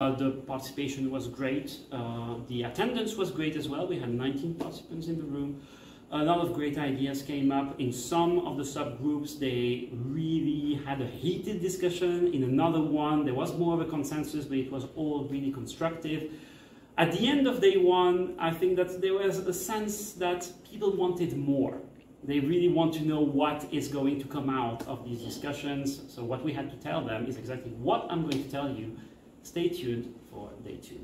Uh, the participation was great. Uh, the attendance was great as well. We had 19 participants in the room. A lot of great ideas came up. In some of the subgroups, they really had a heated discussion. In another one, there was more of a consensus, but it was all really constructive. At the end of day one, I think that there was a sense that people wanted more. They really want to know what is going to come out of these discussions. So what we had to tell them is exactly what I'm going to tell you Stay tuned for day two.